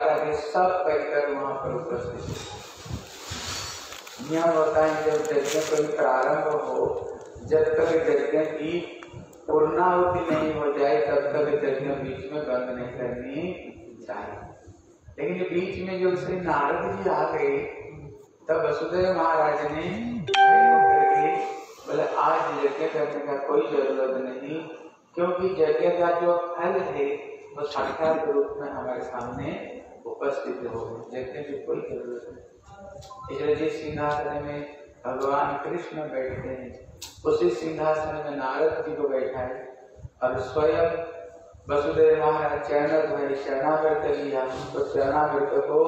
सब कहकर वहाँ पर उपस्थित नियम होता है जब यज्ञ कभी प्रारंभ हो, जब तक यज्ञ की पूर्णाहुति नहीं हो जाए, तब तक यज्ञ बीच में बंद नहीं करनी चाहिए। लेकिन बीच में जो श्री नारद जी आ गए, तब वसुदेव महाराज ने बोले, आज यज्ञ करने का कोई ज़रूरत नहीं, क्योंकि यज्ञ का जो फल है, वो साक्षात रूप में हमारे सामने उपस्थित हो यज्ञ की कोई ज़रूरत नहीं। इसलिए जिस सिंहासन में भगवान कृष्ण बैठते हैं उसी सिंहासन में नारद जी को बैठाए और स्वयं वसुदेव महाराज चरण भाई शरणागत लिया तो शरणागत को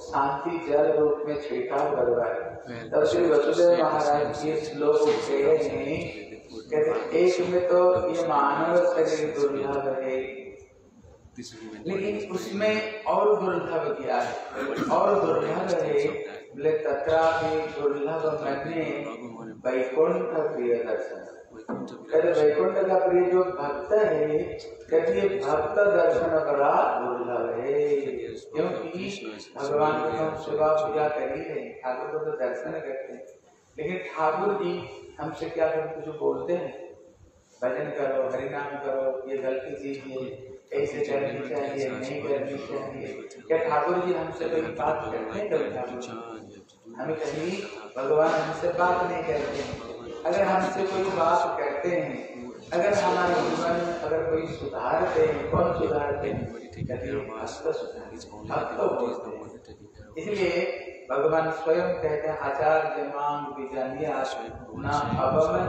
शांति जल रूप में छिड़काव करवाए। तब श्री वसुदेव महाराज ये श्लोक कह हैं कहते एक में तो ये मानव शरीर दुर्लभ है लेकिन उसमें और दुर्लभ क्या है? और दुर्लभ है बोले तथा दुर्लभ मन्य वैकुंठ प्रिय दर्शन। कहते वैकुंठ का प्रिय जो भक्त है कहते भक्त दर्शन बड़ा दुर्लभ है। क्योंकि भगवान को हम सुबह पूजा कर ही रहे ठाकुर को तो दर्शन करते हैं। लेकिन ठाकुर जी हमसे क्या करते जो बोलते हैं? भजन करो हरिनाम करो ये गलती चीज़ है। ऐसे करनी चाहिए, नहीं करनी चाहिए। क्या ठाकुर जी हमसे कोई बात करते हैं कभी ठाकुर हमें कहीं भगवान हमसे बात नहीं करते अगर हमसे कोई बात करते हैं, अगर हमारे जीवन में अगर कोई सुधारते हैं कौन सुधारते हैं कहते हैं। इसलिए भगवान स्वयं कहते हैं, आचार्य मांग विजानिया ना अवमन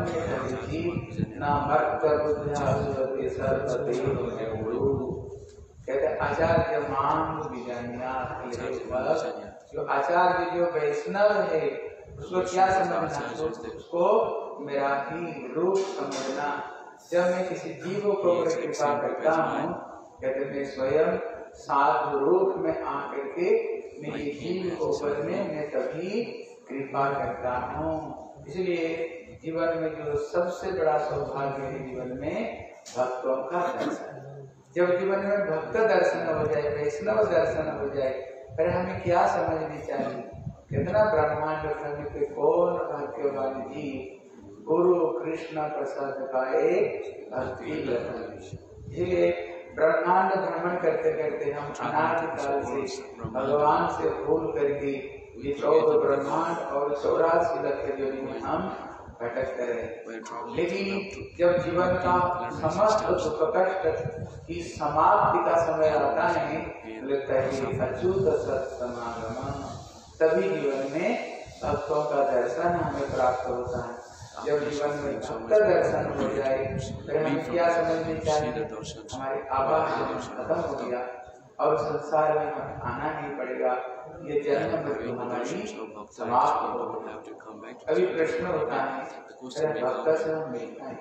ना मर्त सर्वदेव आचार्य विजानिया जो आचार्य। जो वैष्णव है उसको क्या समझना उसको मेरा ही रूप समझना। जब मैं किसी जीव को कृपा करता हूँ। कहते मैं स्वयं साधु रूप में आकर के मेरे जीव को बदलने में तभी कृपा करता हूँ। इसलिए जीवन में जो सबसे बड़ा सौभाग्य है जीवन में भक्तों का दर्शन। जब जीवन में भक्त दर्शन हो जाए, वैष्णव दर्शन हो जाए फिर हमें क्या समझनी चाहिए? कितना ब्रह्मांड भ्रमित के कौन भाग्यवान जी? गुरु कृष्ण प्रसाद पाए भक्ति इसलिए ब्रह्मांड भ्रमण करते करते हम अनादि काल से भगवान से भूल करके ये चौदह ब्रह्मांड और चौरासी लक्ष योनि में हम भटकते रहे लेकिन जब जीवन का समस्त दुख कष्ट की समाप्ति का समय आता है लगता है अच्युत सत्समागम तभी जीवन में भक्तों का दर्शन हमें प्राप्त होता है। जब जीवन में भक्त दर्शन हो जाए फिर हमें क्या समझनी चाहिए हमारे आवास खत्म हो गया और संसार में हमें आना नहीं पड़ेगा। ये जन्म मृत्यु हमारी समाप्त हो अभी प्रश्न होता है भक्त से हम मिलता है।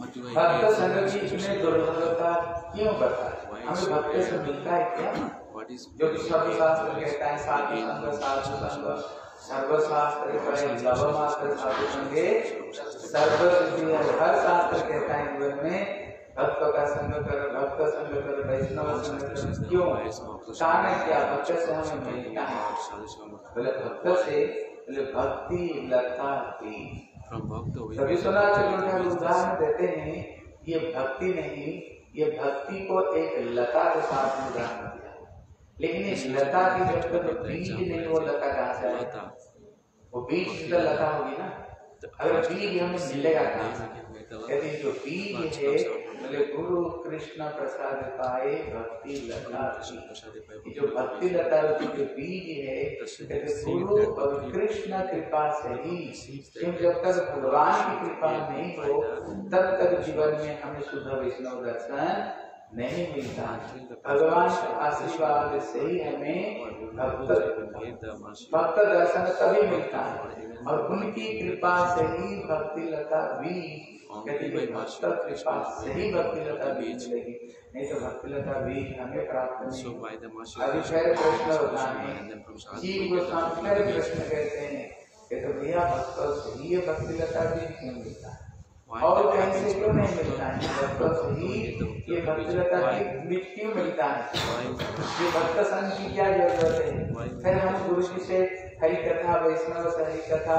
भक्त संग की इतने दुर्लभता क्यों करता है? हमें भक्त से मिलता है क्या? जो कि शास्त्र कहता है साधु संग साधु संग सर्वशास्त्र लवमात्र साधु संगे सर्व हर शास्त्र कहता है जीवन में भक्त का संग कर भक्त संग कर वैष्णव संग कर क्यों कारण क्या भक्त से? हमें मिलता है बोले भक्त से बोले भक्ति कभी सुना चलो उदाहरण देते हैं ये भक्ति नहीं ये भक्ति को एक लता के साथ में उदाहरण दिया। लेकिन इस लता की जब तक बीज नहीं वो लता कहाँ से आएगा? वो बीज तो लता होगी ना? अगर बीज हमें मिलेगा कहाँ से? यदि जो बीज है बोले गुरु कृष्ण प्रसाद पाए भक्ति लता जो भक्ति लता जो बीज है गुरु और कृष्ण कृपा से ही। जब तक भगवान की कृपा नहीं हो तब तक जीवन में हमें शुद्ध वैष्णव दर्शन नहीं मिलता। भगवान के आशीर्वाद से ही हमें भक्त भक्त दर्शन तभी मिलता है। और उनकी कृपा से ही भक्ति लता भी यदि भक्त कृपा से ही भक्ति लता बीज मिलेगी नहीं तो भक्ति लता बीज हमें प्राप्त नहीं। अभी फिर प्रश्न होता है। जीव गोस्वामी फिर प्रश्न कहते हैं कि तो भैया भक्त से ही ये भक्ति लता बीज क्यों मिलता है? और कहीं से क्यों नहीं मिलता है? भक्तों से ही ये भक्तिलता की बीज क्यों मिलता है? ये भक्त संघ की क्या ज़रूरत है? फिर हम गुरु जी से हरि कथा वैष्णव से हरि कथा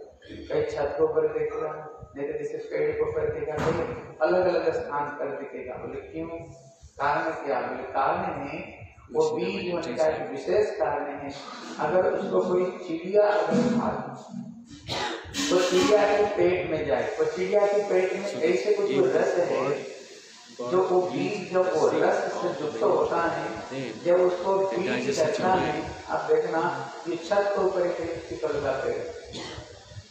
कहीं छत के ऊपर देखा नहीं तो जैसे पेड़ के ऊपर देखा कहीं अलग अलग स्थान पर दिखेगा। बोले क्यों? कारण क्या? बोले कारण है वो बीज होने का एक विशेष कारण है। अगर उसको कोई चिड़िया अगर खा तो चिड़िया के पेट में जाए तो चिड़िया के पेट में ऐसे कुछ रस है जो वो बीज जब वो रस से युक्त होता है जब उसको बीज करता है आप देखना ये छत के ऊपर एक का पेड़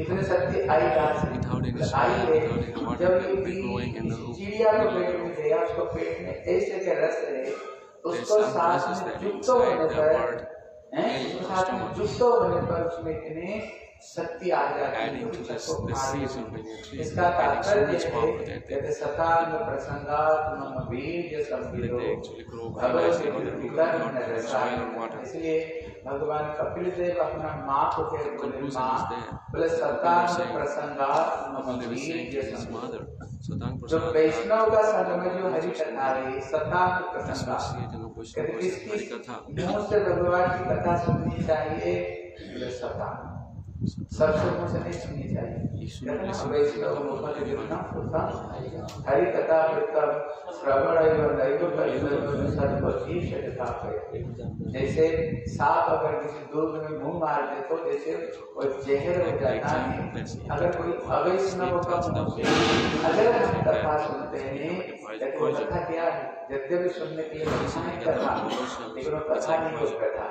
इतने शक्ति आई कहाँ से तो आई है जब ये. चिड़िया के पेट में गया उसको पेट में ऐसे के रस है There's उसको साथ में युक्त होने पर हैं उसके साथ में. युक्त होने पर उसमें इतने शक्ति आ जाती है है। इसका तात्पर्य है कहते सतांग प्रसंगात मम बीज संविदो भगवत है. इसलिए भगवान कपिल देव अपना माँ को कह बोले Conclusion माँ. बोले सतांग Satang जो वैष्णव का संग में जो हरि कथा रही सतांग कहते worship, किसकी. मुँह से भगवान की कथा सुननी चाहिए सतांग सबसे मुँह से नहीं सुननी चाहिए हरि कथा श्रवण जैसे सांप अगर किसी दुर्ग में मुँह मार दे तो जैसे वो जहर हो जाता है अगर कोई अवैष्णव का अगर हम कथा सुनते हैं लेकिन कथा क्या है यद्यपि सुनने के लिए कथा लेकिन वो कथा नहीं हो कथा।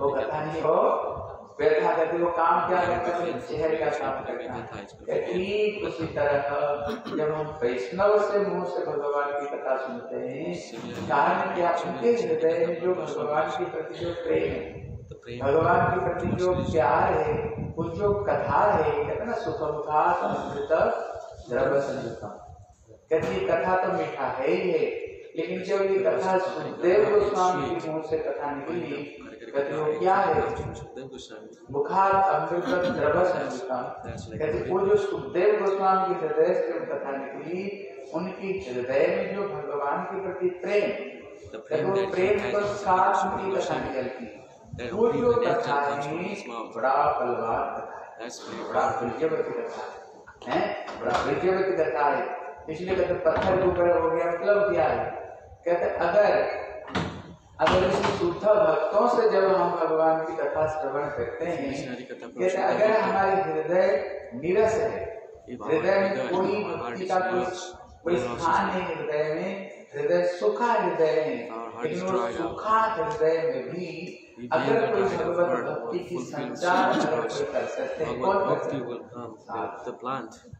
वो कथा नहीं हो व्यथा करते वो काम क्या करता है शहर का काम करता है ठीक उसी तरह जब हम वैष्णव से मुँह से भगवान की कथा सुनते हैं कारण क्या उनके हृदय में जो भगवान के प्रति जो प्रेम है भगवान के प्रति जो प्यार है वो जो कथा है कहते ना सुखमुखा अमृत द्रव्य संयुक्ता। कहते कथा तो मीठा है ही है लेकिन जब ये कथा सुखदेव गोस्वामी के मुँह से कथा निकली बुखार अमृत द्रव्य संयुक्ता कहते वो जो सुखदेव गोस्वामी के हृदय से कथा निकली उनकी हृदय में जो भगवान के प्रति प्रेम वो प्रेम पर साथ उनकी कथा निकलती वो जो कथा है बड़ा बलवान कथा है बड़ा. विजयवती कथा है बड़ा विजयवती कथा है इसलिए कहते पत्थर के ऊपर हो गया मतलब क्या है कहते अगर अगर इस शुद्ध भक्तों से जब हम भगवान की कथा श्रवण करते हैं कहते अगर हमारे हृदय निरस है हृदय में कोई भक्ति का कोई कोई स्थान है। हृदय में हृदय सुखा हृदय है लेकिन वो सुखा हृदय में भी अगर कोई भगवत भक्ति की संचार कर सकते हैं कौन कर सकते will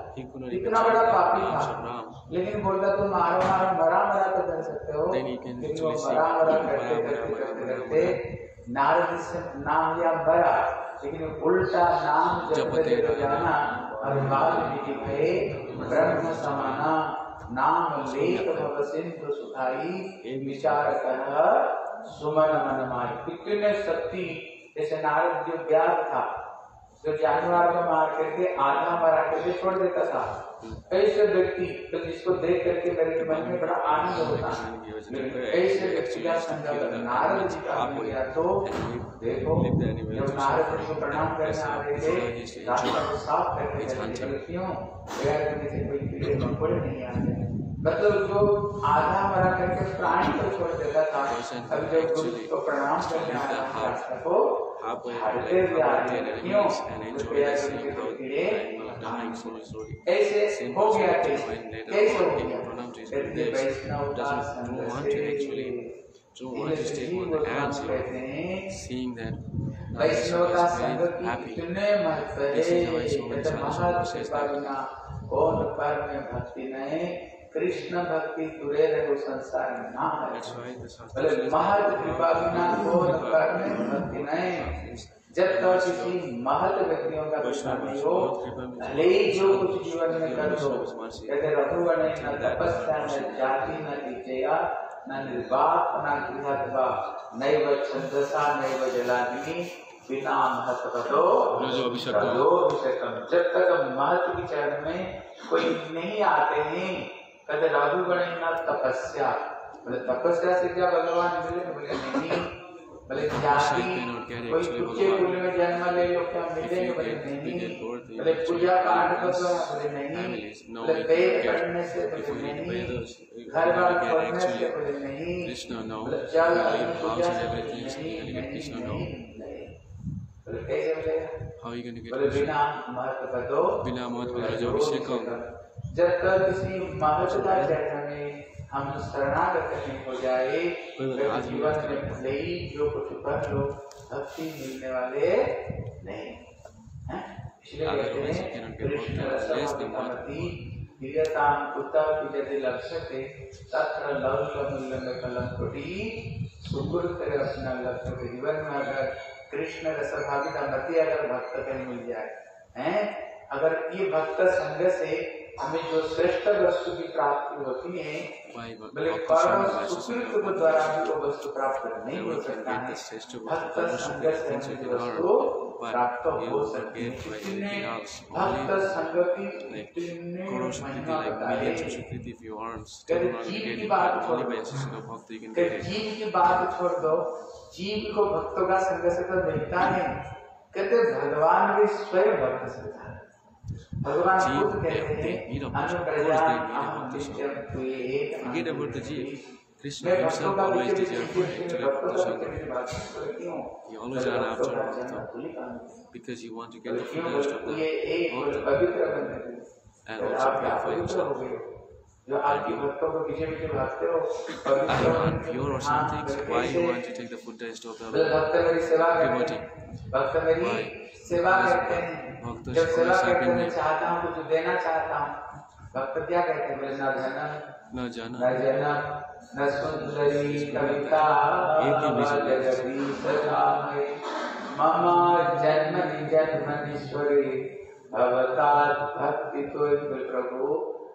इतना बड़ा पापी था। लेकिन बोलता तुम मारो मारो मरा मरा तो कर सकते हो। लेकिन वो मरा मरा "मरा, करते करते करते करते नारद से नाम लिया मरा। लेकिन उल्टा नाम जपते। जाना और भये ब्रह्म समाना नाम लेख भव सिंधु सुखाई विचार कर सुमन मन माई। कितने शक्ति जैसे नारद जो व्यास था जो जानवर को मार करके आधा मरा करके छोड़ देता था। ऐसे व्यक्ति तो जिसको देख करके मेरे मन में बड़ा आनंद होता है। ऐसे व्यक्ति का संग नारद जी का हो गया तो देखो, जब नारद जी को प्रणाम करने आ रहे थे, रास्ता को साफ़ करके चलते थे क्यों से कोई कीड़े मकोड़े नहीं आते मतलब जो आधा मरा करके प्राणी को छोड़ देता था अब जब गुरु को प्रणाम करने आ रहा है रास्ता को हटते like हैं क्यों enemies and enjoy the seeing how तो dying slowly slowly. ऐसे Same हो person गया when कैसे later हो on to Gurudevs वैष्णव का doesn't don't want to actually don't want to stay on the ants you seeing that का is very happy. है This is sadhus महान says कृपा that. कौन पर में भक्ति नहीं कृष्ण भक्ति तुरे रहो संसार में ना है says महत कृपा बिना में भक्ति नहीं जब तक किसी महत व्यक्तियों का कृपा नहीं हो भले ही जो कुछ जीवन में कर दो कहते रघुवर ने न तपस्या न जाति न विजया न निर्वाप न गृहत्वा नैव छंदसा नैव जलाग्नि बिना जो अभिषेकम। अभिषेकम जब तक महत्व के चरण में कोई नहीं आते हैं कहते राघु गणेश तपस्या। बोले तपस्या से क्या भगवान मिले? बोले नहीं। बोले कोई जन्म ले लो क्या मिले? बोले नहीं। बोले पूजा पाठ कर दो। बोले नहीं। घर बार नहीं। बिना बिना मत पदो जो अभिषेक जब तक किसी महत्व का चरण में हम शरणागत नहीं हो जाए भी जीवन में भले ही जो कुछ कर लो भक्ति मिलने वाले नहीं हैं? इसलिए आगे कहते हैं कृष्ण भक्त less than one. रसमति प्रियताम कुतः यदि लक्ष्यते तत्र लौल्यमूल्यम कलम कोटि सुगुर करे अपना लक्ष्य के जीवन में अगर कृष्ण मति अगर भक्त कहीं मिल जाए हैं अगर ये भक्त संग से हमें जो श्रेष्ठ वस्तु की प्राप्ति होती है भले कर्म सुकृत द्वारा भी वो वस्तु प्राप्त नहीं हो सकता है। श्रेष्ठ भक्त संग प्राप्त हो सकती भक्त संग बात छोड़ दो। जीव को भक्तों का संग तो मिलता है कहते भगवान भी स्वयं भक्त से था। Forget about the G. Krishna himself always desired for actually Bhakti You because you want to get the fullest of the Bhakti and also pray for yourself. Are you pure or something? Why you want to take the food taste of the devotee? Why? सेवा करते हैं। जब सेवा करते हैं चाहता हूँ कुछ देना चाहता हूँ भक्त क्या कहते हैं मेरे ना जाना न न जाना न सुंदरी कविता एक ही विषय। है। रामय मम जन्म जन्मनीश्वरी भवतात भक्ति तो प्रभु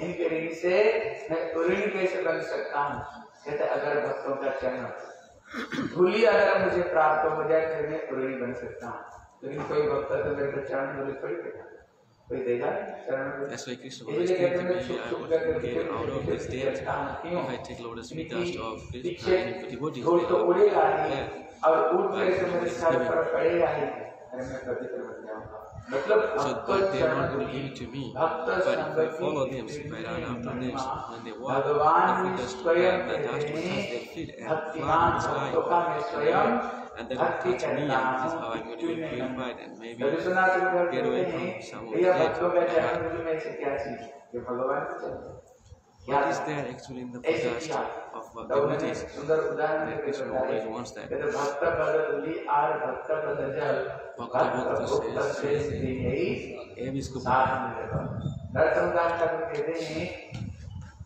इनके ऋणी से मैं उऋणी कैसे बन सकता हूँ? कहते अगर भक्तों का चरण धूली अगर मुझे प्राप्त हो जाए फिर मैं उऋणी बन सकता हूँ। लेकिन कोई भक्त तो मेरे को चरण धूली थोड़ी देगा। कोई देगा चरण धूली? That's why Krishna always इसलिए thinks कहते maybe छुप I छुप get out of this पीछे debt करता क्यों if I take lotus क्योंकि dust of Krishna and devotees. धूल तो. और उड़ But के से मेरे ही मतलब So, but they are not going to me. But if I follow them, if I after them, when they walk, भगवान foot dust, स्वयं the dust will touch their feet and fly स्वयं sky. And भक्ति will touch me, and this is how I'm going to be purified and maybe get away from some of that. What is there actually in the dust of उदाहरण that देकर Krishna always wants that. इसको ठाकुर कहते हैं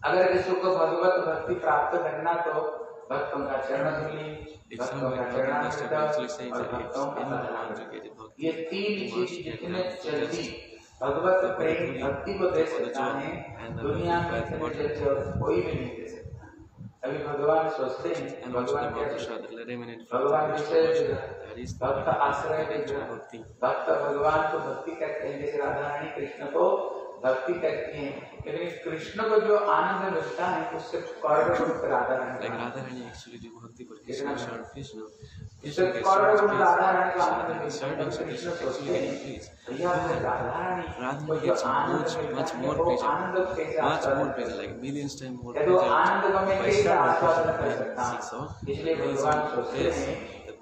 अगर किसी को भगवत भक्ति प्राप्त करना तो भक्तों का भक्तों का और भक्तों का ये तीन चीज़ जितने जल्दी भगवत the प्रेम भक्ति को दे the सकता है the दुनिया में इतने. जल्दी और कोई भी नहीं दे सकता। अभी भगवान सोचते हैं भगवान भगवान भक्त आश्रय भक्ति. भक्त भगवान को भक्ति करते हैं जैसे राधा रानी कृष्ण को भक्ति करती हैं लेकिन कृष्ण को जो आनंद मिलता है उससे राधा रानी राधा रानी एक्चुअली जो भक्ति bhakti for इस तरह के को लिया कि इंडिया में आराधना और आनंद के सामने से बहुत मोर पेशा पांच मोर पे लाइक मीन इंस्टेंट मोर तो आनंद कम में स्थिरता आता रहता है इसलिए भगवान कहते हैं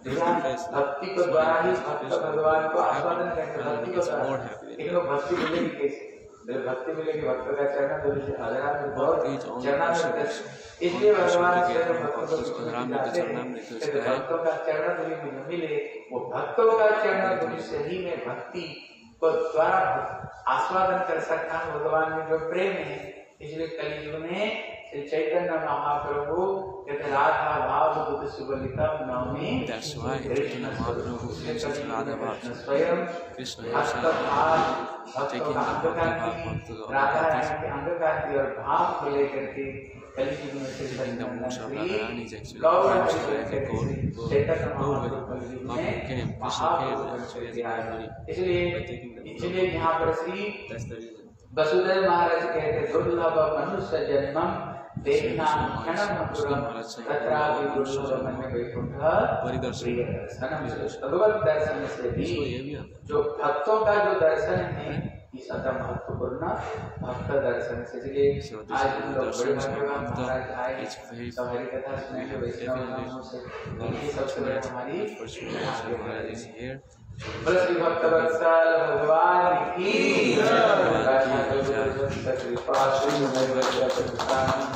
दूसरा है भक्ति का द्वार ही और विश्ववाद का भक्ति का सपोर्ट है भक्ति मिलेगी भक्त का चरण तो. में इसलिए भगवान भक्तों. को हैं चरण धूलि मुझे मिले वो भक्तों का चरण धूलि से ही में भक्ति को द्वारा आस्वादन कर सकता हूँ भगवान में जो प्रेम है इसलिए कलयुग में श्री चैतन्य महाप्रभु राधा भाव बुद्ध सुबलिता नवमी That's why Chaitanya Mahaprabhu mentions Radha Bhav. Krishna himself taking the bhakti bhakti के कलयुग में Shri Taking the motion of Radharani is actually Gaur very Hari a हैं. कलयुग Mahaprabhu में came, Krishna came actually as इसलिए By taking the यहाँ पर Shri That's the reason. Vasudev महाराज कहते दुर्लभ मनुष्य जन्मम भगवत जो भक्तों का जो दर्शन है इस अतः महत्वपूर्ण भक्त दर्शन से इसलिए आज हम लोग बड़े महाराज आए सब हरि कथा सुने के वैष्णव से ये सबसे बड़ी हमारी श्री भक्त वत्सल भगवान की कृपा श्री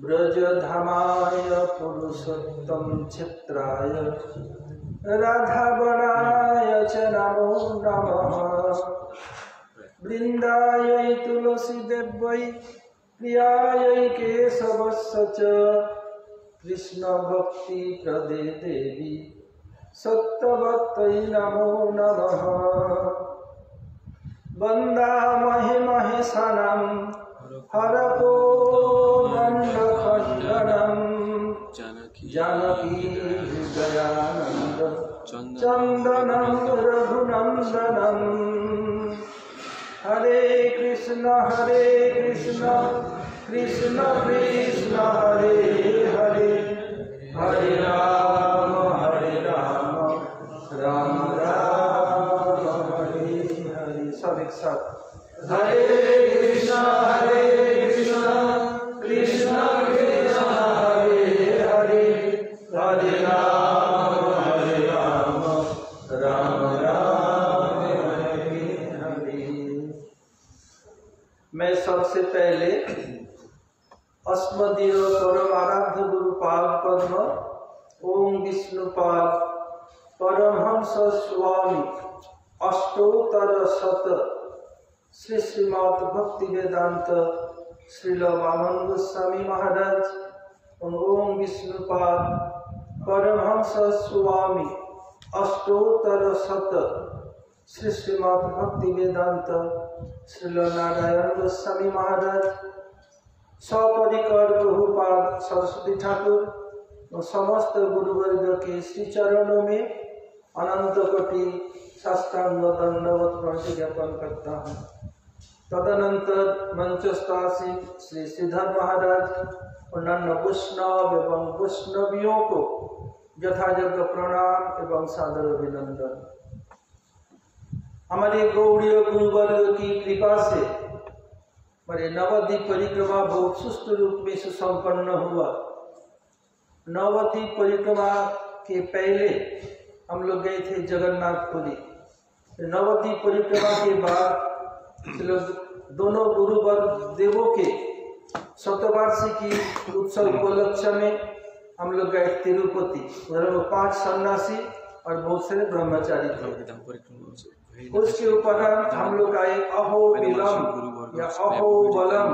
ব্রজধামায় পুরুষোত্তম চিত্রায় রাধাবনায় চ নমো নম। বৃন্দায় তুলসী দেব্যৈ প্রিয়ায় কেশবস্য চ। কৃষ্ণ ভক্তি প্রদে দেবী সত্যভক্তৈ নমো নম। বন্দামহে মহেশানাম হর Chandana. चन्दनं हरे कृष्ण हरे कृष्ण कृष्ण कृष्ण हरे हरे राम हरे राम राम राम हरे हरे सब एक साथ हरे कृष्ण हरे कृष्ण कृष्ण कृष्ण हरे हरे हरे राम हरे राम राम राम हरे हरे मैं सबसे पहले अस्मदीय परम आराध्य गुरुपाद पद्म ओम विष्णुपाद परमहंस स्वामी अष्टोत्तर शत श्री श्रीमद भक्ति वेदांत श्रील वामन गोस्वामी महाराज और ओम विष्णुपाद परमहंस स्वामी शत श्री श्रीमद भक्ति वेदांत श्रील नारायण गोस्वामी महाराज सपरिकर प्रभुपाद सरस्वती ठाकुर, और समस्त गुरुवर्ग के श्री चरणों में अनंत कोटि साष्टांग दंडवत प्रणति ज्ञापन करता हूँ। तदनंतर मंचस्थासी श्री श्रीधर महाराज और नन्न वैष्णव एवं वैष्णवियों को यथायोग्य प्रणाम एवं सादर अभिनंदन। हमारे गौड़ीय गुरुवर्ग की कृपा से, हमारे नवद्वीप परिक्रमा बहुत सुस्त रूप में सुसंपन्न हुआ। नवद्वीप परिक्रमा के पहले हम लोग गए थे जगन्नाथपुरी नवद्वीप परिक्रमा के बाद लोग दोनों गुरुवर्ग देवों के शतवार्षिकी उत्सव उपलक्ष्य में हम लोग गए तिरुपति। पाँच सन्यासी और बहुत सारे ब्रह्मचारी थे। उसके ऊपर हम लोग आए एक अहो विलम या अहो बलम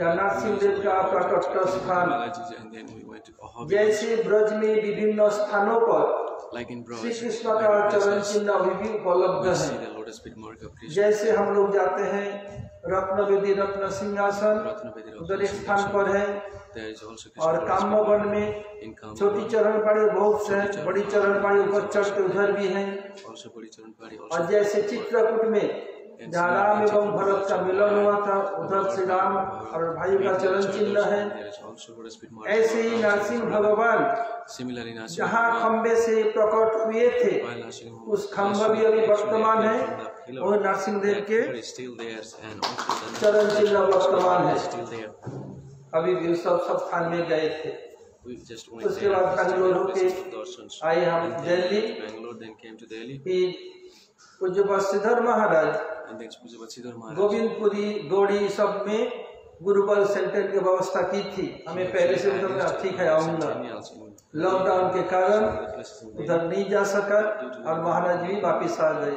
या नासिक देव का प्रकट स्थान। जैसे ब्रज में विभिन्न स्थानों पर श्री कृष्ण चरण चिन्ह अभी भी उपलब्ध है जैसे हम लोग जाते हैं रत्न वेदी रत्न सिंहासन उधर स्थान पर है। और काम में छोटी चरण पाड़ी बहुत है बड़ी चरण पाड़ी ऊपर के उधर भी है। और जैसे चित्रकूट में जहाँ राम एवं भरत का मिलन हुआ था उधर से राम और भाई का चरण चिन्ह है। ऐसे ही नरसिंह भगवान जहाँ खम्बे से प्रकट हुए थे उस खम्भ भी अभी वर्तमान है और नरसिंह देव के चरण चिन्ह वर्तमान है। अभी भी सब सब स्थान में गए थे। उसके बाद बेंगलुरु के आए हम दिल्ली। कि पूज्य वशिधर महाराज गोविंदपुरी गौड़ी सब में गुरुबल सेंटर की व्यवस्था की थी। हमें पहले से उधर कहा, ठीक है आऊँगा लॉकडाउन के कारण उधर नहीं जा सका और महाराज भी वापिस आ गए।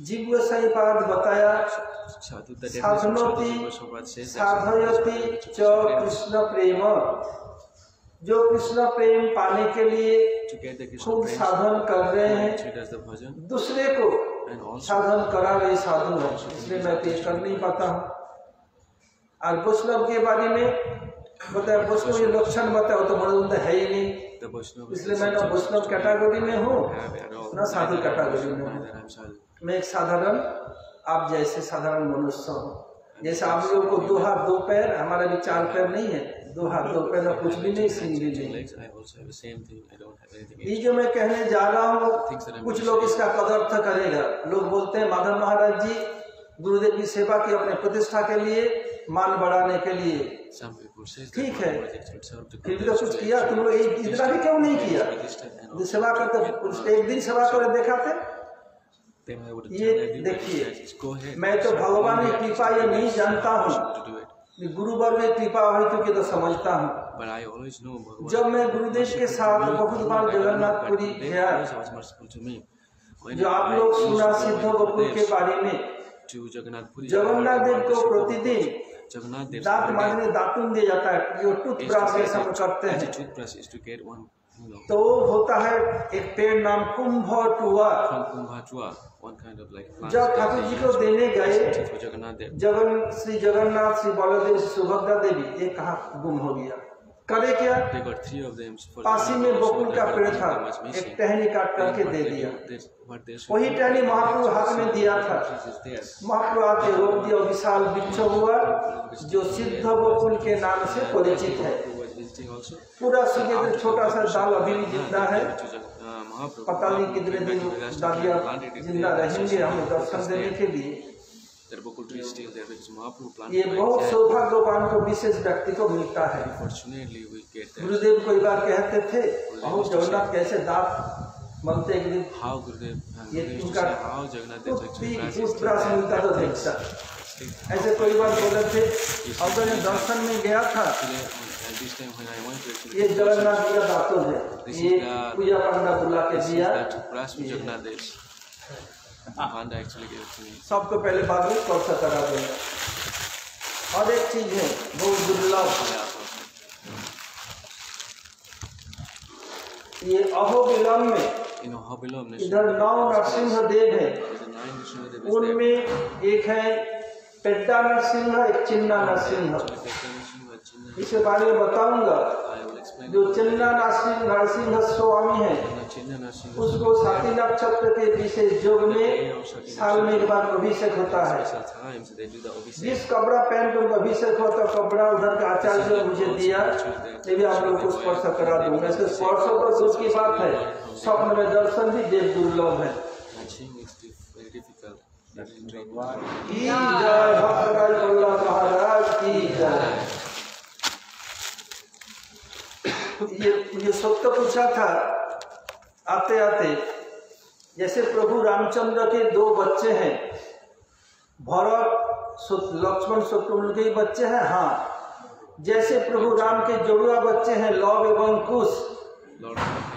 पाद बताया साधनोति साधयति च कृष्ण प्रेम जो कृष्ण प्रेम पाने के लिए खूब साधन कर रहे हैं दूसरे को साधन करा रहे साधु है इसलिए मैं पेश कर नहीं पाता हूँ। और वैष्णव के बारे में बताया वैष्णव ये लक्षण बताया तो मनोरंजन है ही नहीं। इसलिए मैं ना वैष्णव कैटेगरी में हूँ all. ना साधु कैटेगरी में हूँ. मैं एक साधारण आप जैसे साधारण मनुष्य हूँ। जैसे आप लोगों को दो हाथ दो पैर हमारा भी चार पैर नहीं है। दो हाथ दो पैर और कुछ भी नहीं सीन भी नहीं। ये जो मैं कहने जा रहा हूँ कुछ लोग इसका कदर्थ करेगा। लोग बोलते हैं माधव महाराज जी गुरुदेव की सेवा की अपने प्रतिष्ठा के लिए मान बढ़ाने के लिए। ठीक है। फिर भी कुछ किया तुम लोग इतना भी क्यों नहीं किया? सेवा करते एक दिन सेवा कर देखा ये देखिए मैं तो भगवान की कृपा ये नहीं जानता हूँ। गुरुवर में कृपा हो तो क्या समझता हूँ। जब मैं गुरुदेव के साथ बहुत बार जगन्नाथपुरी गया जो आप लोग सुना सिद्धो गोपुर के बारे में जगन्नाथ देव को प्रतिदिन तो होता है एक पेड़ नाम कुंभचुआ कुंभचुआ जब ठाकुर जी को देने गए जगन्नाथ देव जगन श्री जगन्नाथ श्री बलदेव सुभद्रा देवी ये कहा गुम हो गया? करे क्या? काशी में बकुल का पेड़ था। एक टहनी काट करके दे दिया। वही टहनी महाप्रभु हाथ में दिया था। महाप्रभु आते रोक दिया विशाल वृक्ष हुआ जो सिद्ध बकुल के नाम से परिचित है। पूरा सूर्य तो छोटा सा दाल अभी भी जितना है। पता नहीं कितने दिन ज़िंदा रहेंगे हमें दर्शन देने के लिए। सौभाग्यवान को विशेष व्यक्ति को मिलता है। गुरुदेव को बार कहते थे कैसे दाप मनते तो ऐसे कई बार बोले थे अब तो दर्शन में गया था। ये जगन्नाथ का दातुन है ये पूजा पंडा बुला के दिया। जगन्नाथ पांडा एक्चुअली सबको पहले बात लो तो अच्छा तरह से और एक चीज़ है वो दुर्लभ। ये अहो विलम में इन अहो विलम में इधर नौ नरसिंह देव है। उनमें एक है पेट्टा नरसिंह एक चिन्ना नरसिंह। इसे बारे में बताऊँगा। जो चिन्ना नरसिंह नरसिंह स्वामी है उसको साथी नक्षत्र के विशेष योग में साल में एक बार अभिषेक होता है। Abhishek. जिस कपड़ा पहन कर अभिषेक हुआ तो कपड़ा उधर के आचार्य ने मुझे दिया ये भी आप लोगों को स्पर्श करा दूँगा। इससे स्पर्श तो दूर की बात है। स्वप्न में दर्शन भी देव दुर्लभ है। Matching is dif- very difficult. That is true. की जय भक्तराज वल्लभ महाराज की जय ये ये सत्य पूछा था आते आते जैसे प्रभु रामचंद्र के दो बच्चे हैं भरत लक्ष्मण शत्रुघ्न के बच्चे हैं हाँ जैसे प्रभु राम के जोड़ुआ बच्चे हैं लव एवं कुश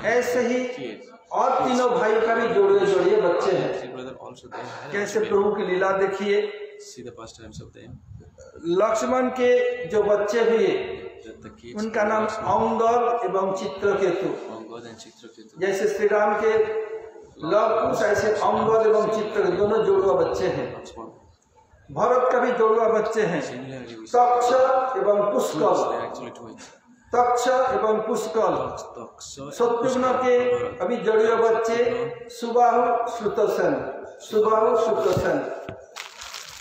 ऐसे ही और तीनों भाइयों का भी जोड़े जोड़िए बच्चे हैं कैसे प्रभु की लीला देखिए. लक्ष्मण के जो बच्चे हुए. उनका नाम अंगद एवं चित्रकेतु। Angad जैसे श्री राम के लव कुश ऐसे अंगद एवं चित्र दोनों जोड़ुआ बच्चे हैं। भरत का भी जोड़ुआ बच्चे हैं। तक्ष एवं. पुष्कल. तक्ष एवं पुष्कल। शत्रुघ्न के अभी जोड़िए बच्चे सुबाहु श्रुतसेन सुबाहु श्रुतसेन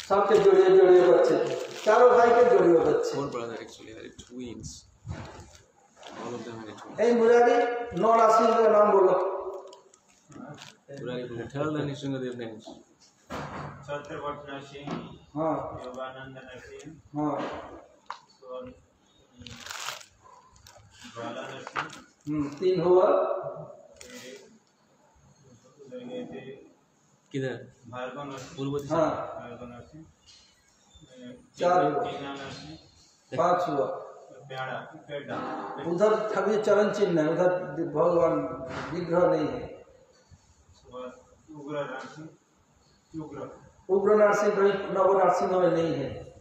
सबके जोड़िए जोड़िए बच्चे। चारों भाई के जोड़िए बच्चे। Four brother actually are twins. All of them are twins. ए मुरारी नौ राशि का नाम बोलो। Murari, will you tell the Nishingadev names? Chhatrapati Narasimha हाँ। योगानंद नरसिंह हाँ। स्वर ज्वाला नरसिंह हम्म, तीन हुआ किधर? भार्गव नरसिंह। पूर्व दिशा हाँ। भार्गव नरसिंह। चार हुआ। पाँच हुआ। उधर अभी चरण चिन्ह है उधर भगवान विग्रह नहीं है। उग्र नरसिंह नव नरसिंह में नहीं है।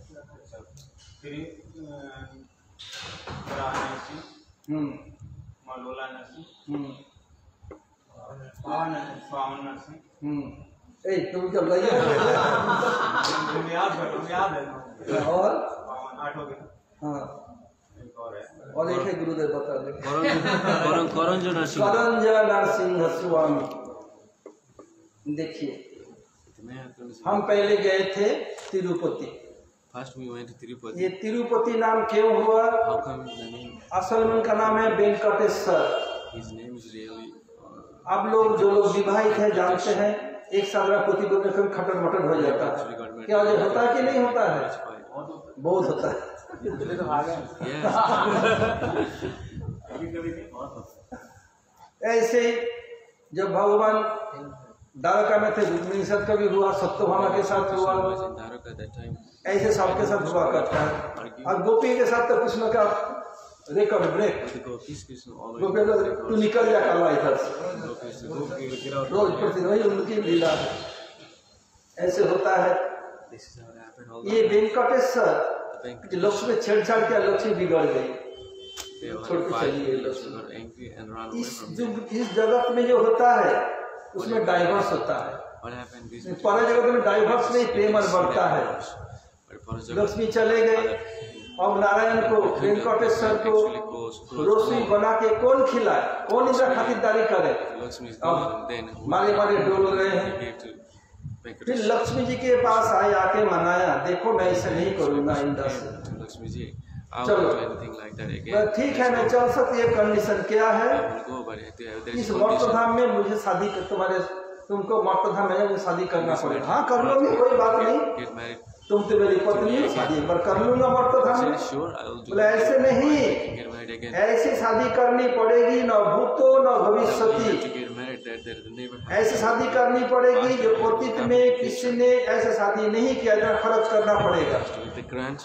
मलोला नरसिंह पावन पावन नरसिंह। हम्म। ए तुम है है। और? आठ हो गए। हाँ। एक और एक है गुरुदेव बता दे। करण करण जो नरसिंह। करंजा नरसिंह स्वामी देखिए। हम पहले गए थे Tirupati. First we went Tirupati ये तिरुपति नाम क्यों हुआ? हाउ कम द नेम असल में उनका नाम है Venkateshwar. His name is really आप लोग जो लोग विवाहित है जानते हैं। एक साधना पोती को देखकर खटर मटर हो जाता है। क्या ये होता है कि नहीं होता है? बहुत होता है। ऐसे ही जब भगवान द्वारका में थे साथ का भी हुआ सत्यभामा के साथ हुआ। ऐसे सबके साथ हुआ करता है। और गोपी के साथ तो कृष्ण का रिकॉर्ड ब्रेक गोपी का तू निकल जा कल इधर से रोज प्रति वही उनकी लीला है ऐसे होता है ये वेंकटेश्वर जो लक्ष्मी छेड़छाड़ किया लक्ष्मी बिगड़ गई इस जगत में जो होता है उसमें डाइवर्स होता है पर जगत में डाइवर्स नहीं प्रेम बढ़ता है लक्ष्मी चले गए अब नारायण को वेंकटेश्वर को रोशनी बना के कौन खिलाए? कौन इनका खातिरदारी करे? अब मारे मारे डोल रहे हैं। फिर लक्ष्मी जी के पास आए आके मनाया देखो मैं इसे नहीं करूँगा इंद्र से। लक्ष्मी जी चलो। ठीक है मैं चल सकती ये कंडीशन क्या है? इस मर्तधाम में मुझे शादी तुम्हारे तुमको मर्तधाम में शादी करना पड़ेगा। हाँ कर लो कोई बात नहीं। तुम तो मेरी पत्नी शादी एक बार कर लूँगा मर्तधाम में बोले ऐसे नहीं। ऐसी शादी करनी पड़ेगी न भूतो न भविष्यति। ऐसे शादी करनी पड़ेगी जो अतीत में किसी ने ऐसे शादी नहीं किया इतना खर्च करना पड़ेगा।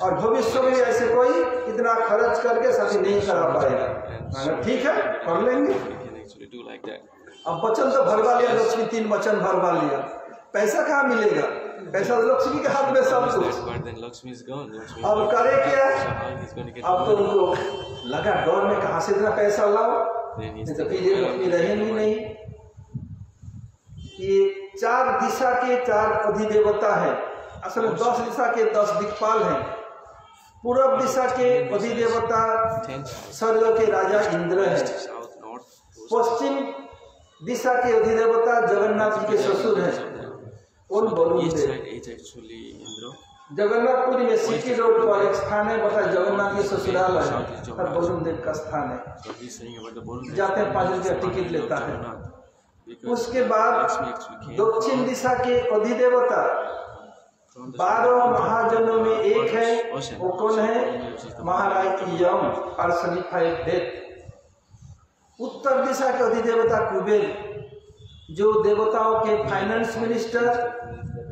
और भविष्य में ऐसे कोई इतना खर्च करके शादी नहीं करा पाएगा मैंने ठीक है? कर लेंगे। अब वचन तो भरवा लिया लक्ष्मी तीन वचन भरवा लिया। पैसा कहाँ मिलेगा? पैसा तो लक्ष्मी के हाथ में सब कुछ। अब करे क्या? अब तो उनको लगा डर में कहा से इतना पैसा लाओ तो लक्ष्मी रहेंगी नहीं। ये चार दिशा के चार अधिदेवता है। असल में दस दिशा के दस दिक्पाल हैं। पूर्व दिशा के अधिदेवता स्वर्ग के राजा इंद्र है। पश्चिम दिशा के अधिदेवता जगन्नाथ जी के ससुर हैं। कौन बोलूँ east they side is actually Indra Jagannathpuri में सिटी रोड पर एक स्थान है बता जगन्नाथ के ससुराल है। और वरुण देव का स्थान है। जाते हैं पाँच रुपया टिकट लेता है। उसके बाद दक्षिण दिशा के अधिदेवता। बारह महाजनों में एक है वो कौन है? महाराज यम डेथ उत्तर दिशा के अधिदेवता कुबेर। जो देवताओं के फाइनेंस मिनिस्टर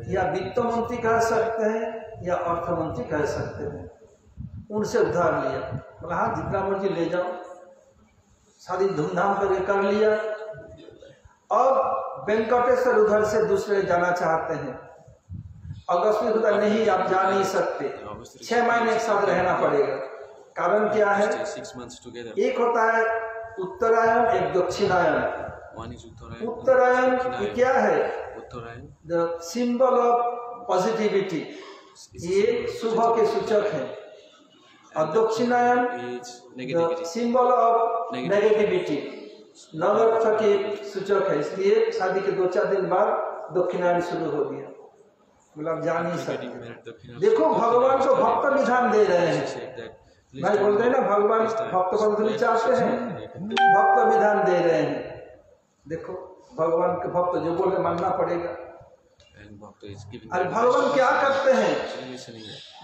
या वित्त मंत्री कह सकते हैं या अर्थ मंत्री कह सकते हैं। उनसे उधार लिया। बोला हाँ जितना मर्ज़ी ले जाओ। शादी धूमधाम करके कर लिया। अब वेंकटेश्वर उधर से दूसरे जाना चाहते हैं। अगस्त में होता नहीं आप जा नहीं सकते। छह महीने एक साथ रहना पड़ेगा। कारण क्या है? एक होता है उत्तरायण एक दक्षिणायन one is Uttarayan उत्तरायण क्या है? Uttarayan the symbol of positivity ये शुभ के सूचक है। और दक्षिणायन सिंबल ऑफ़ नेगेटिविटी नगरथ के सूचक है। इसलिए शादी के दो चार दिन बाद दक्षिणायन शुरू हो गया। मतलब जा नहीं सकते। देखो भगवान को भक्त विधान दे रहे हैं। भाई बोलते हैं ना भगवान भक्त बंधु चाहते हैं। भक्त विधान दे रहे हैं। देखो भगवान के भक्त जो बोले मानना पड़ेगा। अरे भगवान क्या करते हैं?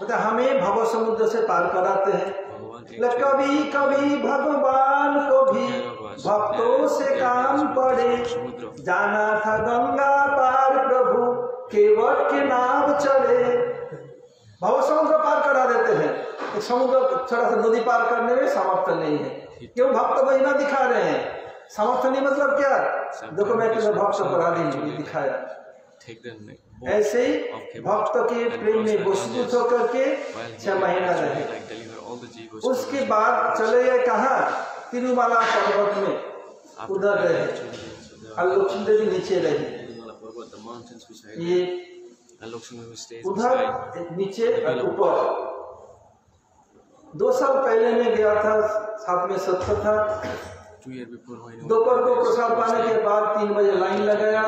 बता हमें भव समुद्र से पार कराते हैं। actually कभी कभी भगवान को भी भक्तों से काम पड़े। जाना था गंगा पार प्रभु केवट के नाम चले भव समुद्र पार करा देते हैं। समुद्र थोड़ा सा नदी पार करने में सामर्थ्य नहीं है। क्यों? भक्त महिमा दिखा रहे हैं। सामर्थ्य नहीं मतलब क्या? देखो मैं तुम्हें भक्त पढ़ा दी दिखाया। ऐसे ही भक्त के प्रेम में वस्तुत होकर के छह महीना रहे। उसके बाद चले गए कहा? तिरुमाला पर्वत में। उधर रहे। लक्ष्मी देवी नीचे रही। ये उधर नीचे ऊपर। दो साल पहले में गया था साथ में सत्य था। Year before when दोपहर को प्रसाद पाने के बाद तीन बजे लाइन लगाया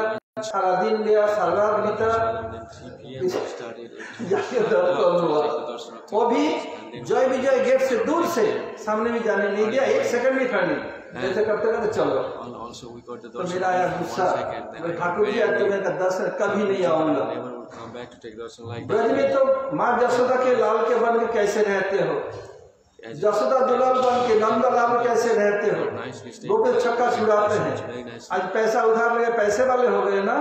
सारा दिन गया सारा रात बीता। And then 3 p.m. we started जाके दर्शन हुआ वो भी जय विजय गेट से दूर से सामने भी जाने नहीं दिया एक सेकंड भी खड़ी ऐसे करते करते चलो। तो मेरा आया गुस्सा। ठाकुर जी आज तुम्हें का दर्शन कभी नहीं आऊँगा। ब्रज में तो माँ जसोदा के लाल के बन के कैसे रहते हो? जसोदा दुलाल बन के नंद लाल कैसे रहते हो? Stayed गोपे छक्का छुड़ाते हैं। आज पैसा उधार लगे पैसे वाले हो गए ना?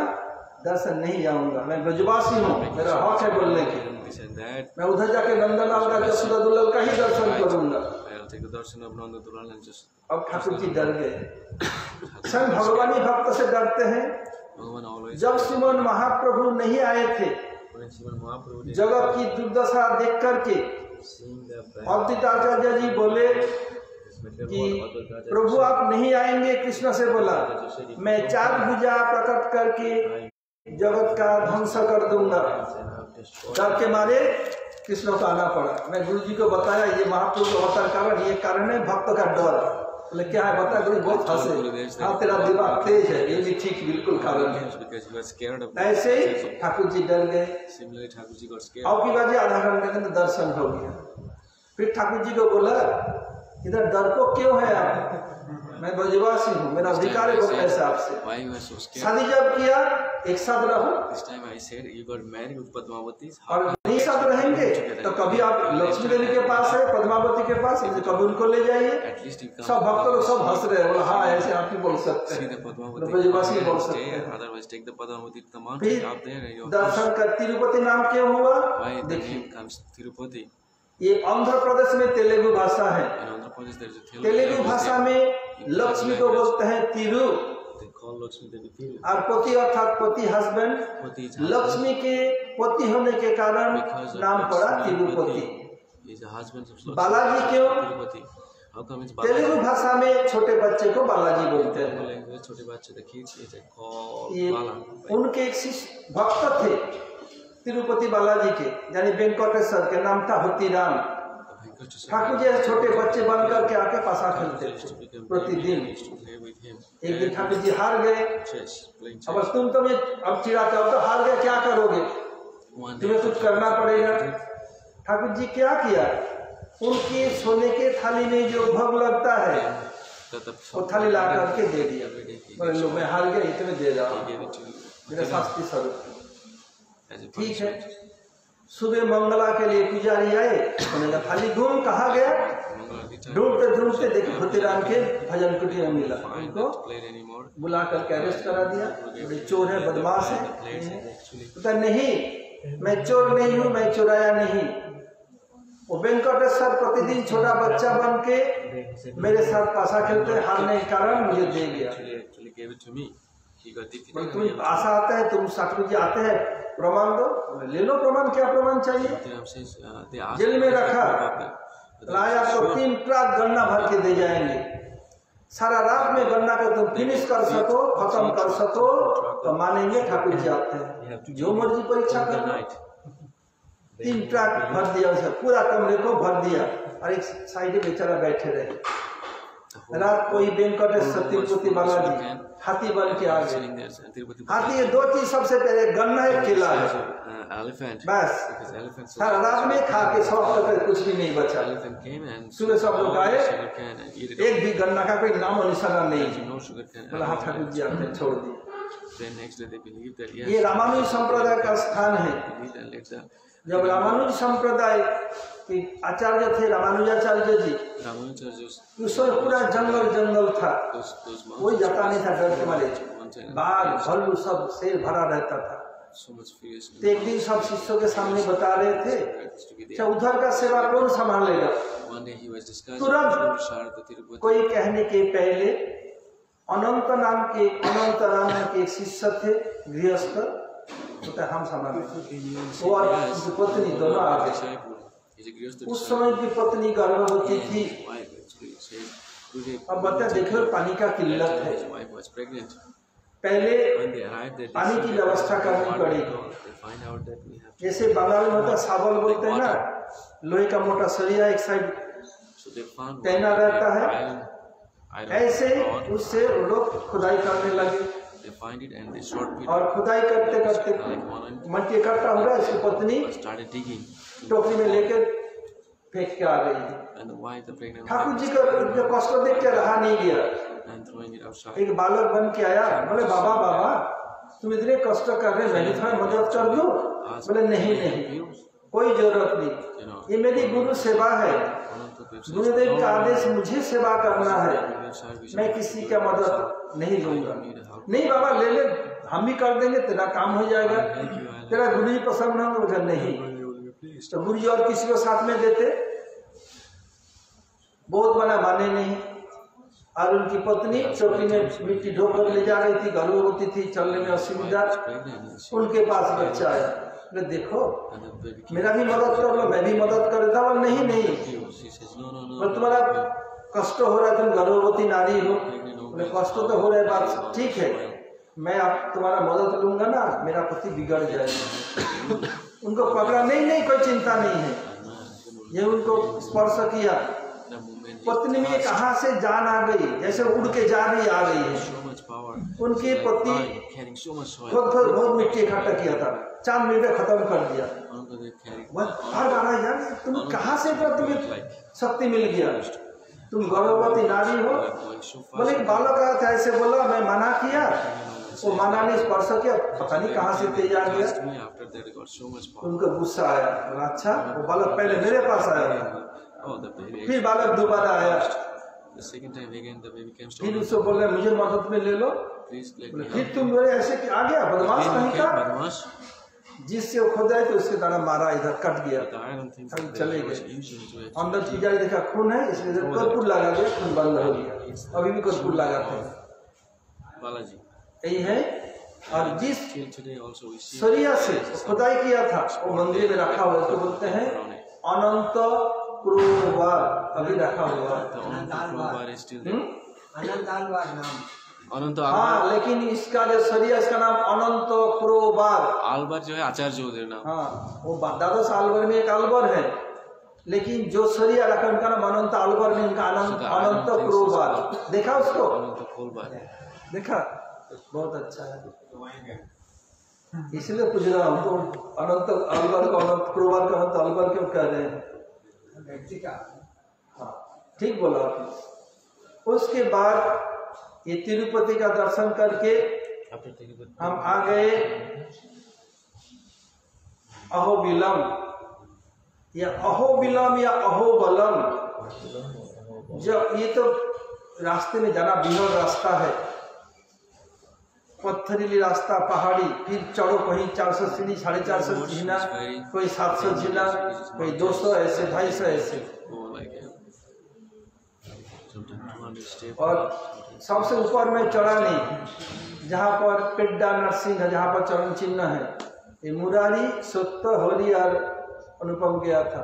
दर्शन नहीं आऊँगा। मैं ब्रजवासी हूँ। मेरा हक है बोलने की मैं उधर जाके नंदलाल का जसोदा दुलाल का ही दर्शन करूँगा। अब ठाकुर जी डर गए। स्वयं भगवानी भक्त से डरते हैं। जब श्रीमन महाप्रभु नहीं आए थे जगत की दुर्दशा देख करके आचार्य जी बोले कि प्रभु आप नहीं आएँगे कृष्ण से बोला मैं चार भुजा प्रकट करके जगत का ध्वंस कर दूँगा। डर के मारे कृष्ण को आना पड़ा। मैं गुरु जी को बताया ये महाप्रभु अवतार कारण ये कारण है भक्त का डर। बोले क्या है बता गुरु बहुत हंसे हाँ। तेरा दिमाग तेज है ये भी ठीक बिल्कुल कारण है। Because he was scared of ऐसे ही ठाकुर जी डर गए। Got scared. अब की बाजी आधा घंटे के दर्शन हो गया। फिर ठाकुर जी को बोला इधर डरपोक क्यों है आप? मैं ब्रजवासी हूँ मेरा अधिकार है आपसे? शादी जब किया एक साथ रहो। इस time I said you are married with Padmavati और नहीं साथ रहेंगे तो कभी आप लक्ष्मी देवी के पास है पद्मावती के पास इनसे कभी उनको ले जाइए। एटलीस्ट सब भक्त लोग सब हंस रहे हैं हाँ ऐसे आप ही बोल सकते हैं। पद्मावती रुपये जी ही बोल सकते हैं। अदरवाइज़ टेक द पद्मावती तमाम आप दे रहे हो दर्शन कर तिरुपति नाम क्यों हुआ? देखिए। कम्स तिरुपति ये आंध्र प्रदेश में तेलुगु भाषा है। तेलुगु भाषा में लक्ष्मी को बोलते हैं तिरु। लक्ष्मी देवी थी और पति अर्थात पति हस्बैंड लक्ष्मी के पति होने के कारण नाम पड़ा तिरुपति बालाजी क्यों? तेलुगु भाषा में छोटे बच्चे को बालाजी बोलते हैं। छोटे उनके एक भक्त थे तिरुपति बालाजी के यानी वेंकटेश्वर के नाम था हतीराम। ठाकुर जी छोटे बच्चे बन करके आके पासा खेलते प्रतिदिन. एक दिन ठाकुर जी हार गए। अब तुम तो मैं अब चिढ़ाते हो तो हार गए, क्या करोगे? तुम्हें कुछ करना पड़ेगा। ठाकुर जी क्या किया? उनके सोने के थाली में जो भोग लगता है, वो थाली ला करके दे दिया। लो, मैं हार गया तुम्हें दे रहा हूँ। मेरा शास्त्री स्वरूप ठीक है. सुबह मंगला के लिए पुजारी आए उन्होंने कहा थाली घूम कहा गया? ढूंढते ढूंढते देखे होतीराम के भजन कुटी में मिला। उनको बुला करके अरेस्ट करा दिया। चोर है बदमाश है। पता नहीं मैं चोर नहीं हूँ मैं चुराया नहीं। वो वेंकटेश्वर प्रतिदिन छोटा बच्चा बन के मेरे साथ पासा खेलते हारने के कारण मुझे दे गया। पासा आता है तुम ठाकुर जी आते हैं प्रमाण दो। ले लो प्रमाण क्या प्रमाण चाहिए? जेल में रखा। that. लाया तो तीन ट्रक गन्ना भर के दे जाएँगे। सारा रात में गन्ना का तुम फिनिश कर सको खत्म कर सको तो मानेंगे ठाकुर जी आते हैं। जो मर्ज़ी परीक्षा "Sure, कर। तीन ट्रक भर दिया उसे पूरा कमरे को भर दिया और एक साइड बेचारा बैठे रहे। रात तिरुपति was बालाजी. हाथी बन के आ गए हाथी दो चीज़ सबसे पहले गन्ना है केला है uh, elephant बस because elephants सारा रात में खा के सौ तक कुछ भी नहीं बचा सुबह सब लोग all the आए, sugar cane and eat it एक भी गन्ना का कोई नाम और निशाना नहीं all. है no sugar cane बोला हाँ ठाकुर जी आपने छोड़ दी then next day they believe that yes ये रामानुज संप्रदाय का स्थान है जब रामानुज संप्रदाय के आचार्य थे रामानुजाचार्य जी Ramanuja just पूरा जंगल जंगल था। कोई जाता नहीं था डर के मारे बाघ भालू सब शेर भरा रहता था। तो एक दिन सब शिष्यों के सामने बता रहे थे उधर का सेवा कौन संभालेगा तुरंत कोई कहने के पहले अनंत नाम के अनंत नाम के शिष्य थे गृहस्थ। होता हम समाज वो पत्नी दोनों आ गए। उस समय भी पत्नी गर्भवती थी। अब बता देखो पानी का किल्लत है। पहले पानी की व्यवस्था करनी पड़ेगी। जैसे बंगाल में होता सावल बोलते हैं ना लोहे का मोटा सरिया एक साइड तैना रहता है। ऐसे उससे लोग खुदाई करने लगे। They find it and they short it और खुदाई करते करते मट्टी इकट्ठा हो रहा है इसकी पत्नी started digging टोकरी में लेके फेंक के आ गई। And the wife the pregnant Thakur ji का जो कष्ट देख के रहा नहीं गया। and throwing it outside. एक बालक बन के आया बोले बाबा बाबा तुम इतने कष्ट कर रहे मैं भी थोड़ा मदद कर दूँ? बोले नहीं नहीं कोई ज़रूरत नहीं। ये मेरी गुरु सेवा है। गुरुदेव का आदेश मुझे सेवा करना है। मैं किसी का मदद नहीं लूँगा। नहीं बाबा ले ले हम भी कर देंगे तेरा काम हो जाएगा। तेरा गुरु जी पसंद ना होगा नहीं। तो गुरु जी और किसी को साथ में देते बहुत बना माने नहीं। और उनकी पत्नी चौकी में मिट्टी ढोकर ले जा रही थी गर्भवती थी चलने में असुविधा। उनके पास बच्चा आया बोले देखो। मेरा भी मदद कर लो मैं भी मदद कर देता बोले नहीं नहीं। बोले तुम्हारा कष्ट हो रहा है तुम गर्भवती नारी हो। कष्ट तो हो रहा है बात ठीक है। मैं आप तुम्हारा मदद लूँगा ना मेरा पति बिगड़ जाएगा। उनको पकड़ा नहीं नहीं कोई चिंता नहीं है। ये उनको स्पर्श किया। पत्नी में कहा से जान आ गई? जैसे उड़ के जा रही आ गई है। उनके पति खुद बहुत मिट्टी इकट्ठा किया था। चाँद मिनट में खत्म कर दिया। हर बार यार तुम कहाँ से तुम्हें शक्ति मिल गया? तुम गर्भवती नारी हो। बोले बालक आया था ऐसे बोला मैं मना किया। वो मना नहीं स्पर्श किया। पता नहीं कहाँ से तेज आ गया उनको गुस्सा आया। अच्छा वो बालक पहले मेरे पास आया फिर बालक दोबारा आया। फिर उसको बोले मुझे मदद में ले लो। फिर तुम मेरे ऐसे कि आ गया बदमाश नहीं था जिससे वो खुदाई तो उसके द्वारा मारा इधर कट गया। चले गए। अंदर पुजारी देखा खून है इसलिए इधर कर्पूर लगा दिया खून बंद हो गया। अभी भी कर्पूर लगाते हैं। बालाजी। यही है। और जिस सरिया से खुदाई किया था वो मंदिर में रखा हुआ है उसको बोलते हैं अनंत क्रोवार अभी रखा हुआ। है still there. हम्म? अनंतालवार नाम। अनंत हाँ लेकिन इसका जो शरीर इसका नाम अनंत क्रोबार आलबर जो है आचार्य उदय नाम। हाँ वो द्वादश अलवर में एक अलवर है। लेकिन जो शरीर रखा उनका नाम अनंत अलवर में उनका अनंत अनंत अनंत क्रोबार देखा उसको? अनंत देखा? बहुत अच्छा है। इसलिए पूछ रहा हूँ तो अनंत अलवर को अनंत क्रोबार को अनंत अलवर क्यों कह रहे हैं? व्यक्ति का हाँ ठीक बोला आपने। उसके बाद ये तिरुपति का दर्शन करके हम आ गए। अहोबिलम। या अहोबिलम या अहोबलम। जब ये तो रास्ते में जाना बिना रास्ता है। पत्थरीली रास्ता पहाड़ी फिर चढ़ो कहीं चार सौ सीढ़ी साढ़े चार सौ जीना कोई सात सौ जीना कोई दो सौ ऐसे ढाई सौ ऐसे। वो like sometimes 200 step. और सबसे ऊपर में चढ़ा नहीं जहाँ पर पेड्डा नरसिंह है जहाँ पर चरण चिन्ह है ये मुरारी सत्य होली और अनुपम गया था।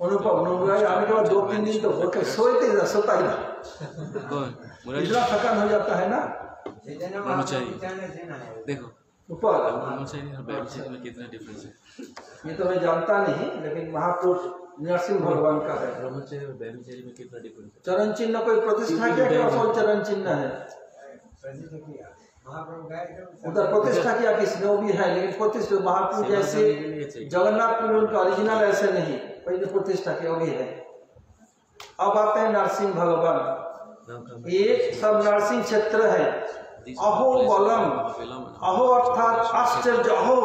अनुपम मुरारी आने के बाद दो तीन दिन तो होकर सोते ही सोता ही था इतना थकान हो जाता है ना? ना देखो ऊपर कितना डिफरेंस है। ये तो मैं जानता नहीं लेकिन महापुरुष नरसिंह भगवान का है। और में कितना डिफरेंस है? चरण चिन्ह कोई प्रतिष्ठा किया चरण चिन्ह है? उधर प्रतिष्ठा किया किसने वो भी है लेकिन प्रतिष्ठा महापुरुष जैसे चाहिए। जगन्नाथ उनका ओरिजिनल ऐसे नहीं पहले प्रतिष्ठा किया वो भी है। अब आते हैं नरसिंह भगवान। ये सब नरसिंह क्षेत्र है। अहो बलम अहो अर्थात आश्चर्य अहो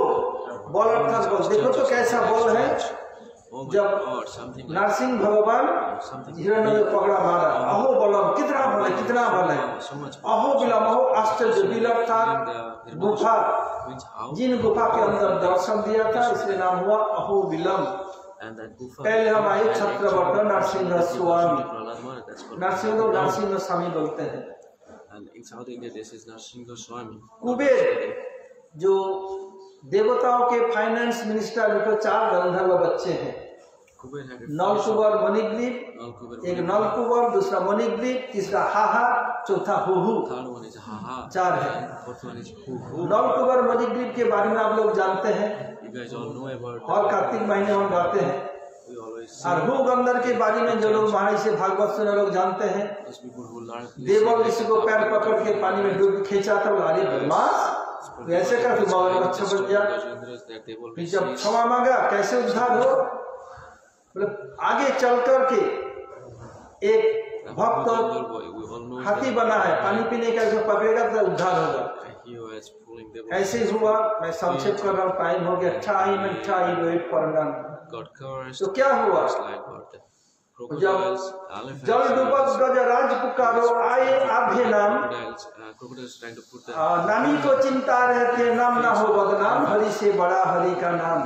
बल अर्थात बल देखो तो कैसा बल है जब समथिंग नरसिंह भगवान हिरण्य में पकड़ा मारा अहो बलम कितना बल है कितना बल है so much अहो बिलम अहो आश्चर्य बिल अर्थात गुफा means how जिन गुफा के अंदर दर्शन दिया था इसलिए नाम हुआ अहो बिलम and that gufa पहले हम आए छत्रवट नरसिंह स्वामी Prahlad Maharaj, that's called Narasimha लोग नरसिंह स्वामी बोलते हैं कुबेर जो देवताओं के फाइनेंस मिनिस्टर जो चार गंधर्व बच्चे हैं। नलकुबर मणिग्रीप एक नलकुबर दूसरा मणिग्रीप तीसरा हाहा चौथा हुहू। चार है। नलकुबर मणिग्रीप के बारे में आप लोग जानते हैं। और कार्तिक महीने हम गाते हैं। और हु गंधर के बारे में जो लोग महाराज से भागवत सुने लोग जानते हैं देवल ऋषि को पैर पकड़ के पानी में डूब खींचा था अरे बदमाश। तू ऐसे कर तू अच्छा बन गया फिर जब क्षमा मांगा कैसे उद्धार हो बोले आगे चल कर के एक भक्त हाथी बना है पानी पीने का जो पकड़ेगा तो उद्धार होगा। ऐसे हुआ मैं संक्षेप कर रहा हूँ टाइम हो गया time and time wait for got cursed तो क्या हुआ? just like जब crocodiles elephants जल डूबत गजराज पुकारो आए आधे नाम। uh, नानी को चिंता रहते नाम ना हो बदनाम हरि से बड़ा हरि का नाम।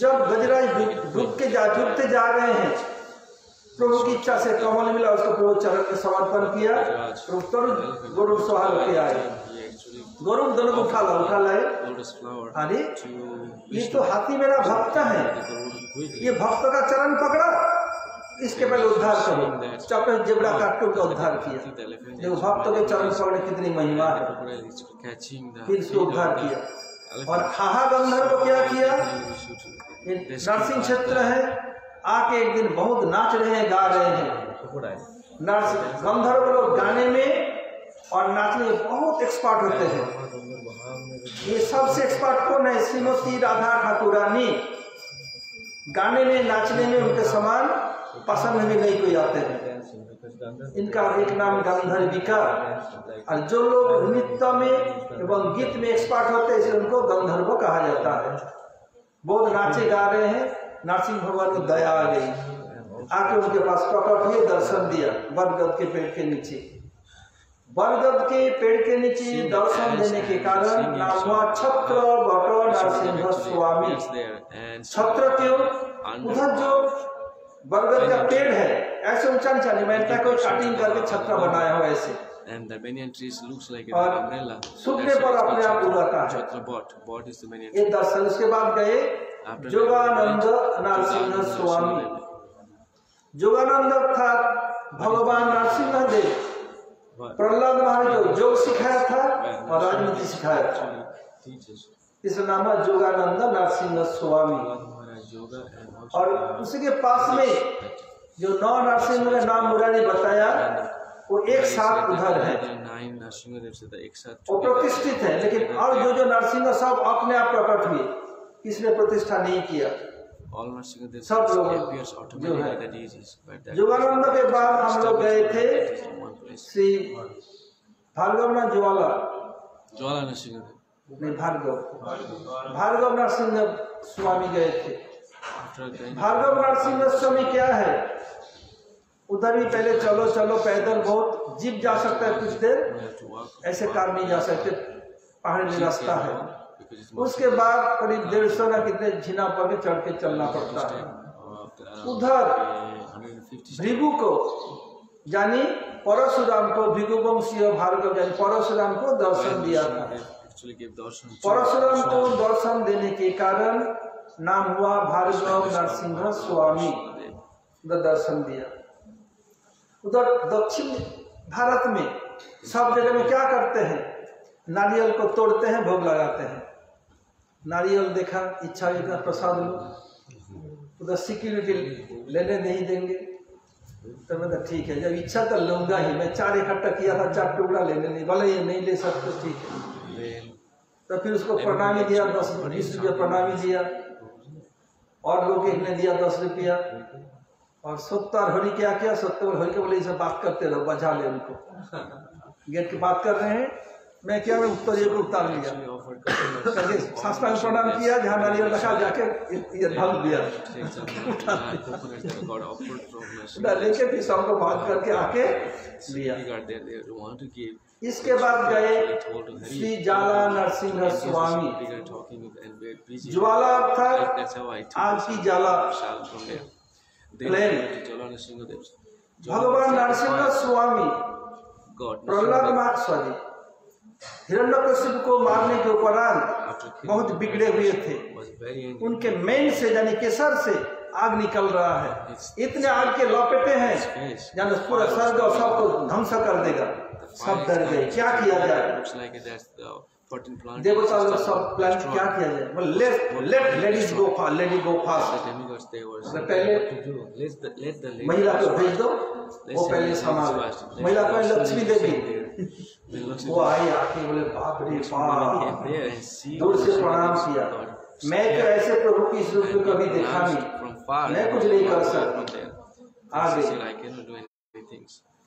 जब गजराज डूब के जा डूबते जा रहे हैं प्रभु की इच्छा से कमल मिला उसको प्रभु चरण में समर्पण किया प्रभु तुरंत गुरु सवाल के आए। उठा ला उठा लाए अरे ये तो हाथी मेरा भक्त है। ये भक्त का चरण पकड़ा। इसके पहले उद्धार करो। चपे जेबड़ा काट के उनका उद्धार किया। देखो भक्त के चरण पकड़े कितनी महिमा है। फिर उसको उद्धार किया। और हाहा गंधर्व को क्या किया? नरसिंह क्षेत्र है। आके एक दिन बहुत नाच रहे हैं गा रहे हैं। नरसिंह गंधर्व लोग गाने में और नाचने में बहुत एक्सपर्ट होते हैं। ये सबसे एक्सपर्ट कौन है? श्रीमती राधा ठाकुरानी। गाने में, नाचने में उनके समान पसंद भी नहीं कोई आते हैं। इनका एक नाम गंधर्विका और जो लोग नृत्य में एवं गीत में एक्सपर्ट होते हैं उनको गंधर्व कहा जाता है। बहुत नाचे गा रहे हैं। नरसिंह भगवान की दया आ गई। आके उनके पास प्रकट हुए दर्शन दिया बरगद के पेड़ के नीचे। बरगद के पेड़ के नीचे दर्शन देने के कारण नाम हुआ छत्र भट्ट नरसिंह स्वामी छत्र क्यों उधर जो बरगद का पेड़ है ऐसे ऊँचा नीचा नहीं मैंने कोई कटिंग करके छत्र बनाया हुआ ऐसे and the banyan trees looks like an umbrella. सूखने पर अपने आप उगाता है Chatra bot. Bot is the banyan ये दर्शन उसके बाद गए After जोगानंद नरसिंह स्वामी Swami. जोगानंद अर्थात भगवान नरसिंह देव But प्रहलाद महाराज को योग सिखाया था और राजनीति सिखाया था। इस नाम है जोगानंद नरसिंह स्वामी। और उसी के पास में जो नौ नरसिंह का नाम मुरारी बताया वो एक साथ उधर है। तो एक साथ वो प्रतिष्ठित है लेकिन और जो जो नरसिंह सब अपने आप प्रकट हुए इसने प्रतिष्ठा नहीं किया। सब लोग जो है। जोगानंद के बाद हम लोग गए थे one place भार्गवनाथ ज्वाला ज्वाला नरसिंहदेव नहीं भार्गव भार्गव नरसिंह स्वामी गए थे भार्गव नरसिंह स्वामी क्या है उधर भी पहले चलो चलो पैदल बहुत जीप जा सकता है कुछ देर ऐसे कार नहीं जा सकते पहाड़ी रास्ता है उसके बाद करीब डेढ़ सौ ना कितने झीना पर चढ़ के चलना पड़ता है उधर 150 भृगु को यानी परशुराम को भृगु वंशी और भार्गव यानी परशुराम को दर्शन दिया था परशुराम को दर्शन देने के कारण नाम हुआ भार्गव नरसिंह स्वामी उधर दर्शन दिया उधर दक्षिण भारत में सब जगह में क्या करते हैं नारियल को तोड़ते हैं भोग लगाते हैं नारियल देखा इच्छा का प्रसाद लो उधर सिक्योरिटी लेने नहीं देंगे तो मैं ठीक है जब इच्छा तो लूँगा ही। मैं चार इकट्ठा किया था चार टुकड़ा लेने। नहीं बोले ये नहीं ले सकते ठीक है। तो फिर उसको प्रणामी दिया दस बीस रुपया प्रणामी दिया। और लोग एक ने दिया दस रुपया। और सत्तर हरि क्या किया? सत्तर हरि के बोले इसे बात करते रहो बजा ले उनको। गेट की बात कर रहे हैं। मैं क्या मैं उत्तर एक तो उत्तर लिया करके शास्त्रांग प्रणाम किया जहाँ नारियल रखा जाके ये धन दिया। लेके फिर सबको भाग करके आके लिया इसके बाद गए श्री ज्वाला नरसिंह स्वामी। ज्वाला था आज की ज्वाला। भगवान नरसिंह स्वामी। प्रहलाद महाराज स्वामी हिरण्यकशिपु को मारने के उपरांत बहुत बिगड़े हुए थे। उनके मेन से यानी केसर से आग निकल रहा है। इतने आग के लपेटे हैं यानी पूरा स्वर्ग और सबको ध्वंस कर देगा। सब डर गए। क्या किया जाए? looks like that's the 14 plant देवता लोग सब प्लान क्या किया जाए? Let let ladies go fast lady go fast पहले महिला को भेज दो वो पहले महिला को लक्ष्मी देवी। वो आई आके बोले बाप रे दूर से प्रणाम किया। मैं तो ऐसे प्रभु की इस रूप कभी देखा नहीं। मैं कुछ नहीं कर सकता।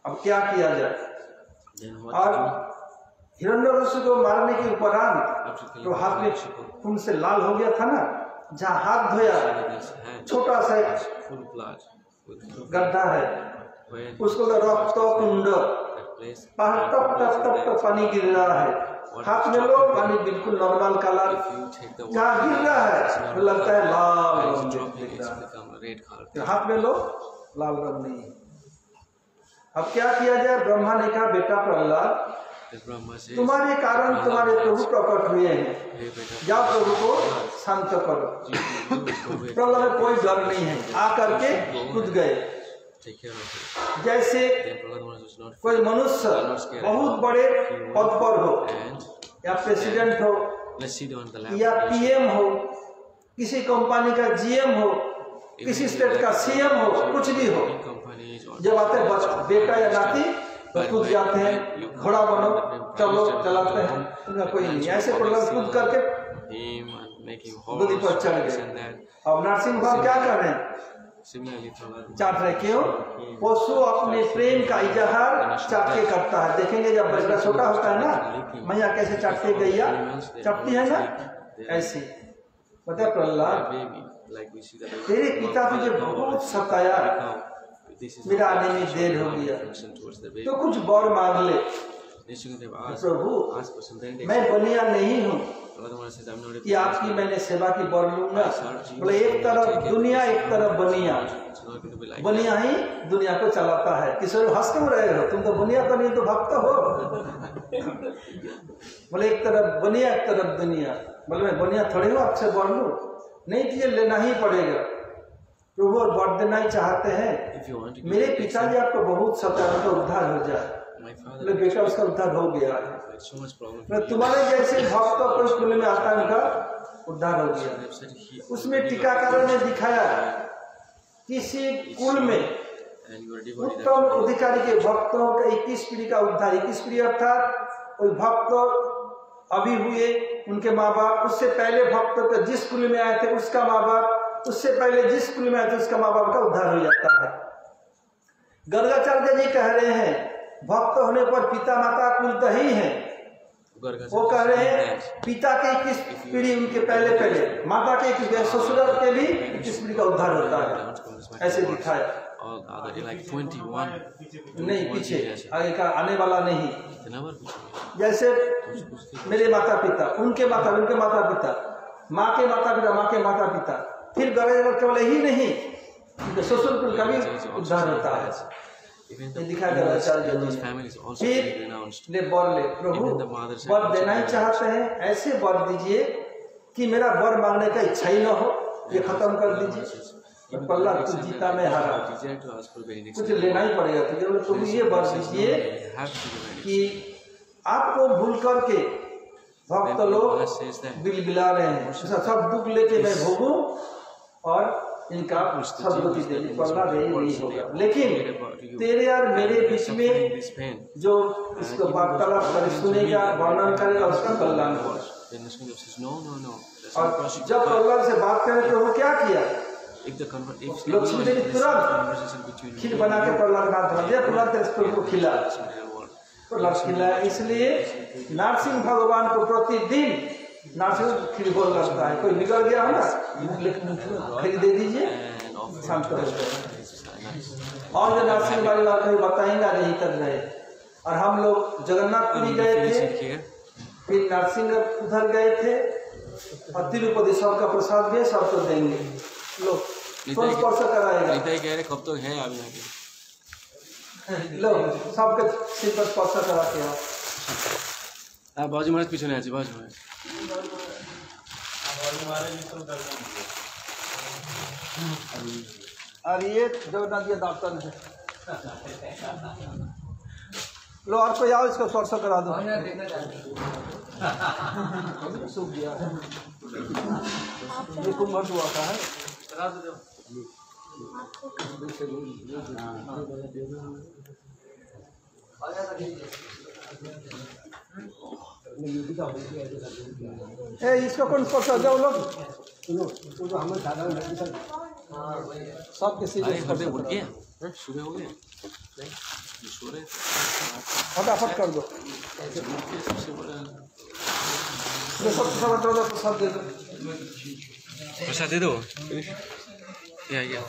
अब क्या किया जाए? और हिरण्यवर्ष को मारने के उपरांत जो तो हाथ में खून से लाल हो गया था ना? जहाँ हाथ धोया छोटा सा गड्ढा है। उसको तो रक्त कुंड पानी गिर रहा है। हाथ में लो पानी बिल्कुल नॉर्मल कलर जहाँ गिर रहा है तो लगता है लाल हाथ में लो लाल रंग नहीं। अब क्या किया जाए? ब्रह्मा ने कहा बेटा प्रहलाद तुम्हारे कारण तुम्हारे प्रभु प्रकट हुए हैं। जाओ प्रभु को शांत करो। away प्रहलाद में कोई डर नहीं है। आ करके कूद गए। जैसे कोई मनुष्य बहुत बड़े पद पर हो या प्रेसिडेंट हो या पीएम हो किसी कंपनी का जीएम हो किसी स्टेट का सीएम हो कुछ भी हो। जब आते बच- बेटा या नाती तो कूद जाते हैं घोड़ा बनो चलो चलाते हैं। उनका कोई नहीं ऐसे प्रहलाद कूद करके पर चढ़ गए। अब नरसिंह भगवान क्या कर रहे हैं? चाट रहे क्यों? पशु अपने प्रेम का इजहार चाट के करता है। देखेंगे जब बछड़ा छोटा होता है ना मैया कैसे चाटती गैया? चाटती है ना? ऐसे। बता प्रहलाद तेरे पिता तुझे बहुत सताया मेरा आने में देर हो गया। तो कुछ बर मांग ले। प्रभु मैं बलिया नहीं हूँ। कि आपकी मैंने सेवा की बर लूँगा बोले एक तरफ़ दुनिया एक तरफ़ बनिया। like बनिया ही दुनिया को चलाता है। किशोर हंस क्यों रहे हो? तुम तो बुनिया तो नहीं तो भक्त हो। बोले एक तरफ़ बनिया एक तरफ़ दुनिया। बोले मैं बनिया थोड़ी हूँ आपसे बढ़ लू? नहीं तुझे लेना ही पड़ेगा। प्रभु और बढ़ देना ही चाहते हैं। मेरे पिताजी आपको बहुत सताया तो उद्धार हो जाए। My बेटा उसका उद्धार हो गया। है तुम्हारे जैसे भक्त कोई कुल में आता उनका उद्धार हो गया। उसमें टीकाकारों ने दिखाया किसी कुल में उत्तम अधिकारी के भक्तों का इक्कीस पीढ़ी का उद्धार इक्कीस पीढ़ी अर्थात कोई भक्त अभी हुए उनके माँ बाप उससे पहले भक्त का जिस कुल में आए थे उसका माँ बाप उससे पहले जिस कुल में आए थे उसका माँ बाप का उद्धार हो जाता है। गर्गाचार्य जी कह रहे हैं भक्त होने पर पिता माता कुल तो ही। है वो कह रहे हैं पिता के इक्कीस पीढ़ी उनके पहले पहले? माता के इक्कीस ससुराल के भी इक्कीस पीढ़ी का उद्धार होता है। ऐसे 21 नहीं पीछे। आगे का आने वाला नहीं। जैसे मेरे माता पिता उनके माता उनके माता पिता माँ के माता पिता माँ के माता पिता फिर गरज केवल ही नहीं। ससुर कुल का भी उद्धार होता है। ऐसे बर दीजिए कि मेरा बर मांगने का इच्छा ही न हो ये खत्म कर दीजिए। पल्ला जीता में हारा। कुछ लेना ही पड़ेगा तो तुम ये वर दीजिए कि आपको भूल करके भक्त लोग बिल बिला रहे हैं। अच्छा, सब दुख लेके मैं भोगू और इनका सब दुखी देखिए होगा। लेकिन तेरे और मेरे बीच में जो इसको वार्तालाप करे सुनेगा वर्णन करेगा उसका कल्याण. That's और जब प्रहलाद से बात करें तो वो क्या किया? लक्ष्मी देवी तुरंत खीर बना के प्रहलाद का धरा दिया प्रहलाद तेरे इसको खिला। प्रहलाद खिला। इसलिए नरसिंह भगवान को प्रतिदिन नरसिंह खीर बोल लगता है। कोई बिगड़ गया हो ना खीर दे दीजिए। शांत और जो नर्सिंग वाले वाले कभी बताएँगा नहीं कर रहे और हम लोग जगन्नाथपुरी गए हाँ, थे। फिर नरसिंह उधर गए थे। और तिरुपति सबका प्रसाद भी सबको तो देंगे। लोग कब तो है लो सबके सिर पर स्पर्श हाँ, बाजू महाराज पीछे बाजू महाराज। बाजू महाराज और ये जगन्नाथ जी डॉक्टर है। लो और कोई आओ इसको स्पर्श करा दो। सूख गया ये हुआ था है। ए इसको कौन स्पर्श जाओ लोग। सुनो इसको तो सबके सिर अरे पर घर पे स्पर्श उठ गया सुबह हो। गया फटाफट कर सब सब दो। प्रसाद दे दो। या या।